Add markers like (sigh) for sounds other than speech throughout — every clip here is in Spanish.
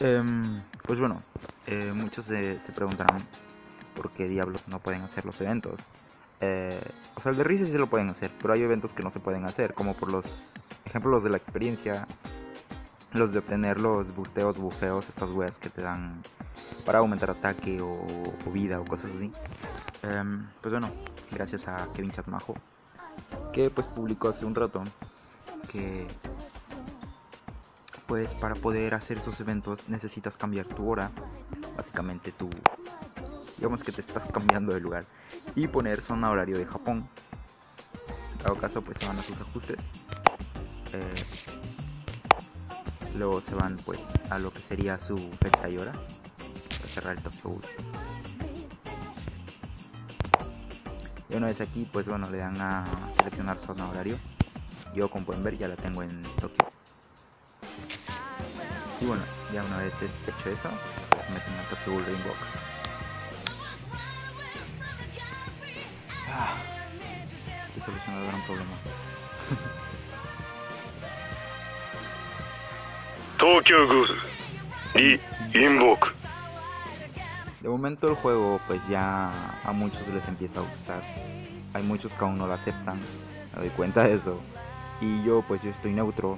Em, pues bueno, eh, muchos se, se preguntarán por qué diablos no pueden hacer los eventos. Eh, o sea, el de Risa sí lo pueden hacer, pero hay eventos que no se pueden hacer, como por los ejemplos los de la experiencia, los de obtener los busteos, bufeos, estas weas que te dan para aumentar ataque o, o vida o cosas así. Em, pues bueno, gracias a Kevin Chatmajo, que pues publicó hace un rato que pues para poder hacer esos eventos necesitas cambiar tu hora, básicamente tu digamos que te estás cambiando de lugar y poner zona horario de Japón. En dado caso pues se van a sus ajustes. Eh, luego se van pues a lo que sería su fecha y hora para cerrar el top show. Y una vez aquí pues bueno le dan a seleccionar zona horario. Yo como pueden ver ya la tengo en Tokio. Y bueno, ya una vez hecho eso, pues se meten al Tokyo Ghoul Rainbow. Ah, se solucionó el gran problema. (laughs) 東京グールリ・インボーク De momento el juego pues ya a muchos les empieza a gustar. Hay muchos que aún no lo aceptan, me doy cuenta de eso. Y yo pues yo estoy neutro.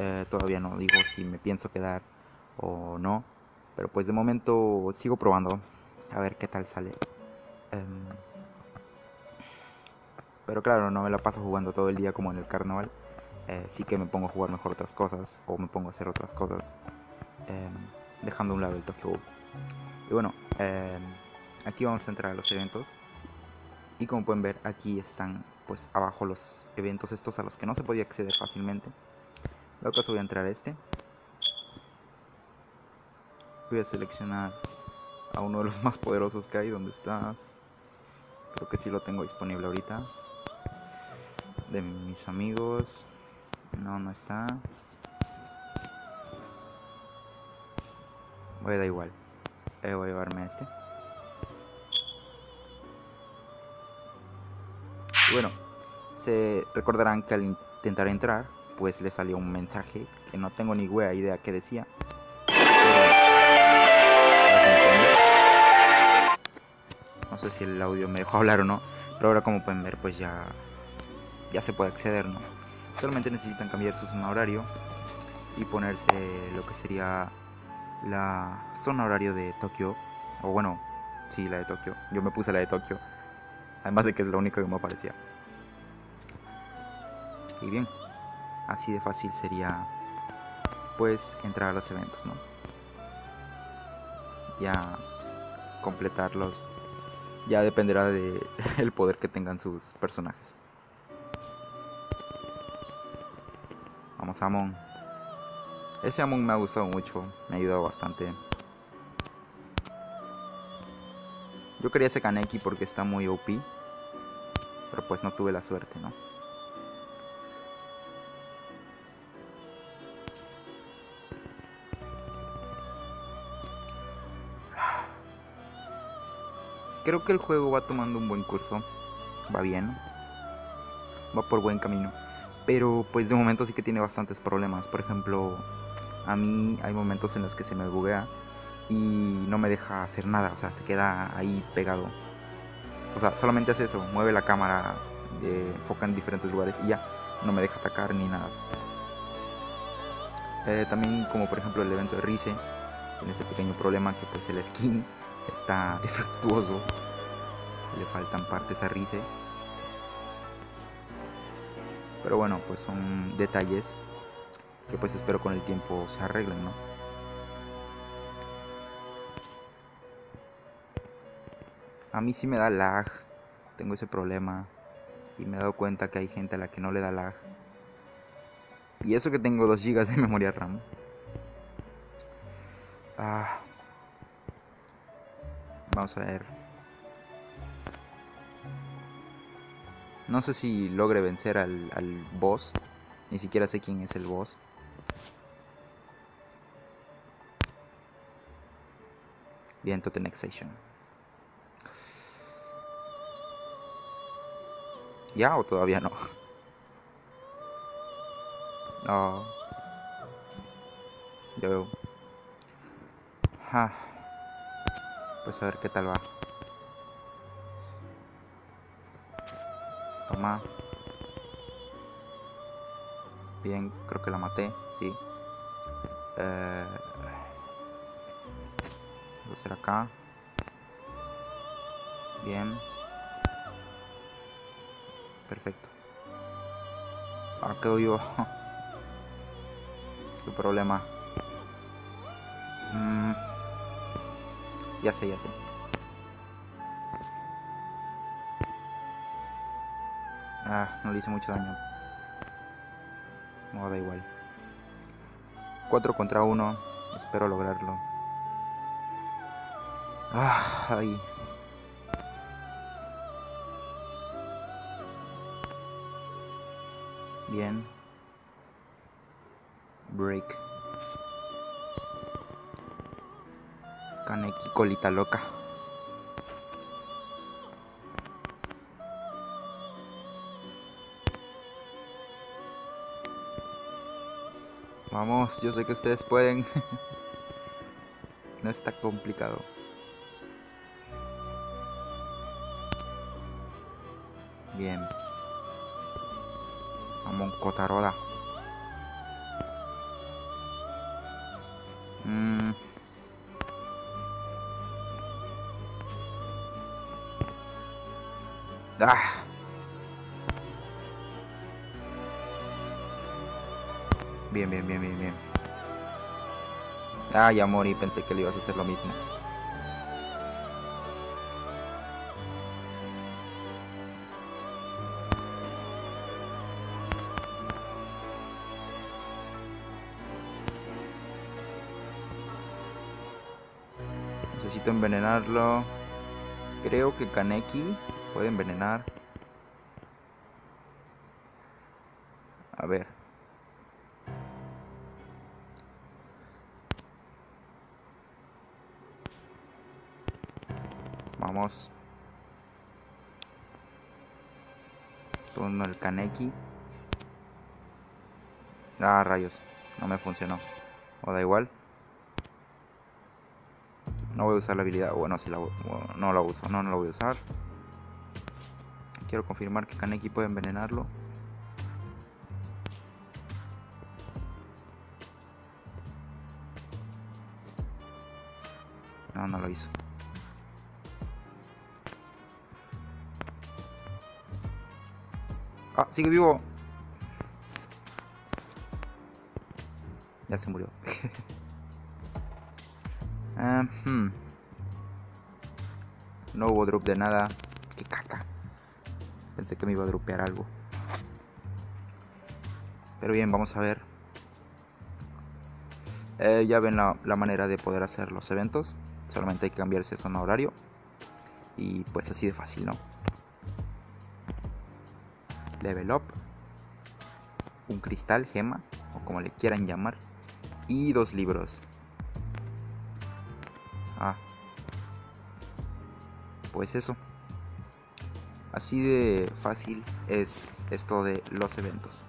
Eh, todavía no digo si me pienso quedar o no. Pero pues de momento sigo probando. A ver qué tal sale. Em, pero claro, no me la paso jugando todo el día como en el carnaval. Eh, sí que me pongo a jugar mejor otras cosas. O me pongo a hacer otras cosas. em, dejando a un lado el Tokyo. Y bueno, eh, aquí vamos a entrar a los eventos. Y como pueden ver, aquí están pues abajo los eventos estos a los que no se podía acceder fácilmente. Todo caso voy a entrar a este. Voy a seleccionar a uno de los más poderosos que hay. ¿Dónde estás? Creo que sí lo tengo disponible ahorita. De mis amigos. No, no está. Voy a dar igual. Eh, voy a llevarme a este. Bueno, se recordarán que al intentar entrar, pues le salió un mensaje que no tengo ni wea idea qué decía. No sé si el audio me dejó hablar o no, pero ahora como pueden ver, pues ya ya se puede acceder, ¿no? Solamente necesitan cambiar su zona horario y ponerse lo que sería la zona horario de Tokio. O bueno, sí, la de Tokio. Yo me puse la de Tokio. Además de que es la única que me aparecía. Y bien, así de fácil sería pues entrar a los eventos, ¿no? Ya pues, completarlos. Ya dependerá de (laughs) el poder que tengan sus personajes. Vamos Amon. Ese Amon me ha gustado mucho, me ha ayudado bastante. Yo quería ese Kaneki porque está muy OP, pero pues no tuve la suerte, ¿no? Creo que el juego va tomando un buen curso, va bien, va por buen camino. Pero pues de momento sí que tiene bastantes problemas. Por ejemplo, a mí hay momentos en los que se me buguea y no me deja hacer nada. O sea, se queda ahí pegado. O sea, solamente hace eso. Mueve la cámara, eh, enfoca en diferentes lugares y ya. No me deja atacar ni nada. Eh, también como por ejemplo el evento de Rize. Tiene ese pequeño problema que pues el skin está (laughs) defectuoso. Le faltan partes a Rize. Pero bueno, pues son detalles que pues espero con el tiempo se arreglen, ¿no? A mí sí me da lag, tengo ese problema y me he dado cuenta que hay gente a la que no le da lag. Y eso que tengo 2 GB de memoria RAM. Ah. Vamos a ver. No sé si logre vencer al, al boss. Ni siquiera sé quién es el boss. Bien, to the next station. ¿Ya o todavía no? (laughs) No. Ya veo. Ah, pues a ver qué tal va. Toma. Bien, creo que la maté, sí. Eh, voy a hacer acá. Bien. Perfecto. Ahora quedo vivo. (laughs) ¿Qué problema? Mm, ya sé, ya sé. Ah, no le hice mucho daño. No, da igual. 4 contra 1. Espero lograrlo. Ah, ahí. Bien. Break. Kaneki colita loca. Vamos, yo sé que ustedes pueden. (laughs) no está complicado. Bien. Vamos, Kotaroda. Ah. Bien, bien, bien, bien, bien. Ah, ya morí, pensé que le ibas a hacer lo mismo. Necesito envenenarlo. Creo que Kaneki puede envenenar. A ver. Vamos. Turno el Kaneki. Ah, rayos. No me funcionó. O da igual. No voy a usar la habilidad. Bueno, si la no la uso. No, no la voy a usar. Quiero confirmar que Kaneki puede envenenarlo. No, no lo hizo. Ah, sigue vivo. Ya se murió. uh, (laughs) hmm. No hubo drop de nada. Qué caca. Pensé que me iba a dropear algo. Pero bien, vamos a ver. Eh, ya ven la, la, manera de poder hacer los eventos. Solamente hay que cambiarse a zona horario. Y pues así de fácil, ¿no? Level up. Un cristal, gema. O como le quieran llamar. Y dos libros. Ah. Pues eso. Así de fácil es esto de los eventos.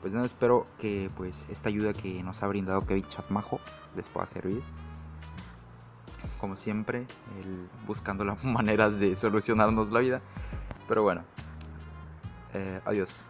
Pues nada, espero que pues esta ayuda que nos ha brindado Kevin Chatmajo les pueda servir. Como siempre, buscando las (laughs) maneras de solucionarnos la vida. Pero bueno, eh, adiós.